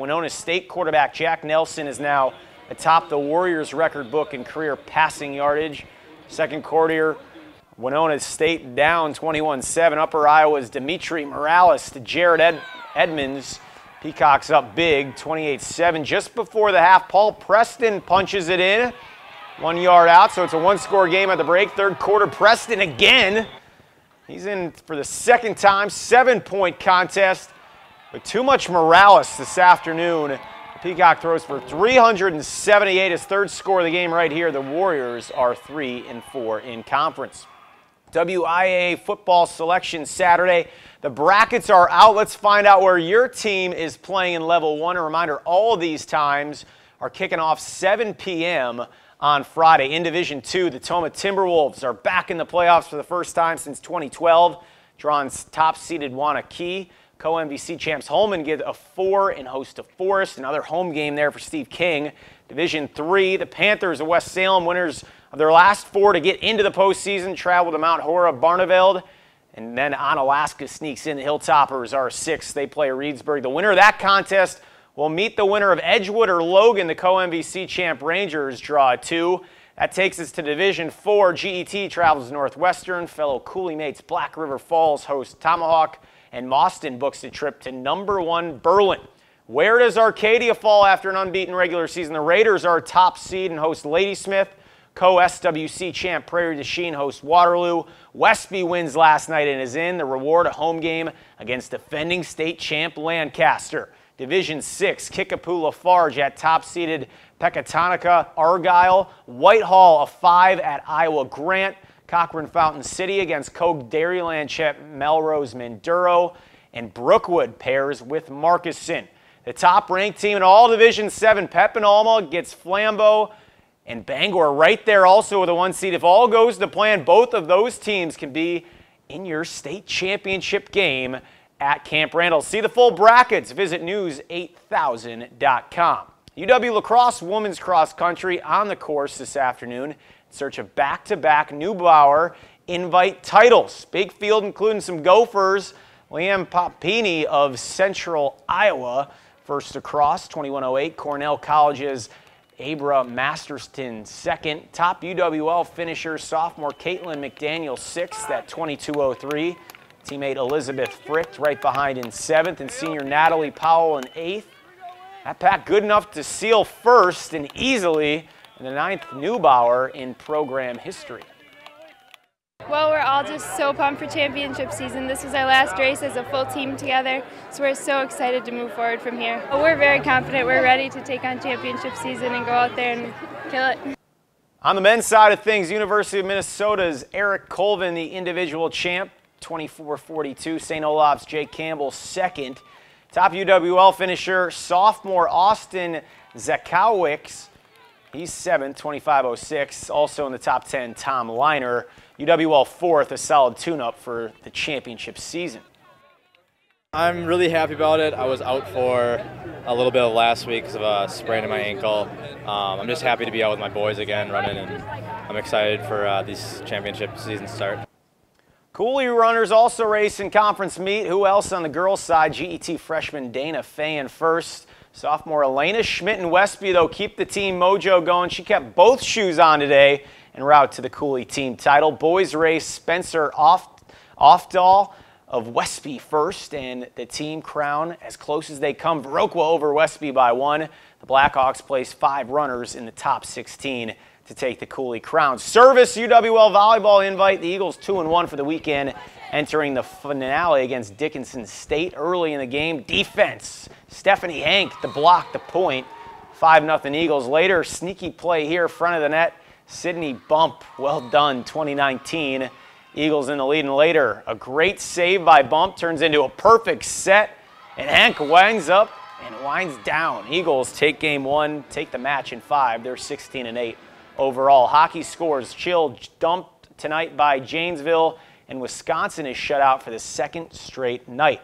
Winona State quarterback Jack Nelson is now atop the Warriors record book in career passing yardage. Second quarter, Winona State down 21-7. Upper Iowa's Dimitri Morales to Jared Ed Edmonds. Peacocks up big, 28-7. Just before the half, Paul Preston punches it in. One yard out, so it's a one-score game at the break. Third quarter, Preston again. He's in for the second time, seven-point contest. But too much Morales this afternoon. Peacock throws for 378, his third score of the game right here. The Warriors are 3 and 4 in conference. WIA football selection Saturday. The brackets are out. Let's find out where your team is playing in level one. A reminder all these times are kicking off 7 p.m. on Friday. In Division Two, the Tomah Timberwolves are back in the playoffs for the first time since 2012, drawing top seeded Waunakee. Co-MVC champs Holmen get a four and host DeForest. Another home game there for Steve King. Division three, the Panthers of West Salem, winners of their last four to get into the postseason, travel to Mount Horeb, Barneveld, and then Onalaska sneaks in. The Hilltoppers are six. They play Reedsburg. The winner of that contest will meet the winner of Edgewood or Logan. The co-MVC champ Rangers draw two. That takes us to Division Four. GET travels Northwestern. Fellow Coulee mates Black River Falls host Tomahawk and Mauston books a trip to number one Berlin. Where does Arcadia fall after an unbeaten regular season? The Raiders are top seed and host Ladysmith. Co-SWC champ Prairie du Chien hosts Waterloo. Westby wins last night and is in the reward a home game against defending state champ Lancaster. Division 6, Kickapoo La Farge at top-seeded Pecatonica Argyle. Whitehall a 5 at Iowa Grant. Cochrane Fountain City against Coke Dairyland Chet Melrose Mindoro, and Brookwood pairs with Markesan. The top ranked team in all Division 7, Pepin Alma gets Flambeau and Bangor right there also with a one seed. If all goes to plan, both of those teams can be in your state championship game at Camp Randall. See the full brackets. Visit news8000.com. UW La Crosse women's cross country on the course this afternoon search of back-to-back Neubauer invite titles. Big field including some Gophers. Liam Papini of Central Iowa first across 2108. Cornell College's Abra Masterston second. Top UWL finisher sophomore Caitlin McDaniel sixth at 2203. Teammate Elizabeth Frick right behind in seventh and senior Natalie Powell in eighth. That pack good enough to seal first and easily and the ninth Neubauer in program history. Well, we're all just so pumped for championship season. This was our last race as a full team together, so we're so excited to move forward from here. We're very confident. We're ready to take on championship season and go out there and kill it. On the men's side of things, University of Minnesota's Eric Colvin, the individual champ, 24-42. St. Olaf's Jake Campbell, second. Top UWL finisher, sophomore Austin Zakowicz, He's seventh, 25.06. Also in the top 10, Tom Liner. UWL fourth, a solid tune-up for the championship season. I'm really happy about it. I was out for a little bit of last week because of a sprain in my ankle. Um, I'm just happy to be out with my boys again running, and I'm excited for uh, these championship season start. Coulee runners also race in conference meet. Who else on the girls' side? GET freshman Dana Faye first. Sophomore Elena Schmidt and Westby, though, keep the team mojo going. She kept both shoes on today en route to the Coulee team title. Boys race Spencer Off Offdahl of Westby first, and the team crown as close as they come. Viroqua over Westby by one. The Blackhawks place five runners in the top 16 to take the Coulee crown. Service UWL volleyball invite. The Eagles 2 and 1 for the weekend entering the finale against Dickinson State early in the game. Defense, Stephanie Hank the block the point. 5-0 Eagles later. Sneaky play here, front of the net. Sydney Bump, well done, 2019. Eagles in the lead and later. A great save by Bump turns into a perfect set. And Hank winds up and winds down. Eagles take game one, take the match in five. They're 16 and 8 overall. Hockey scores. Chill dumped tonight by Janesville and Wisconsin is shut out for the second straight night.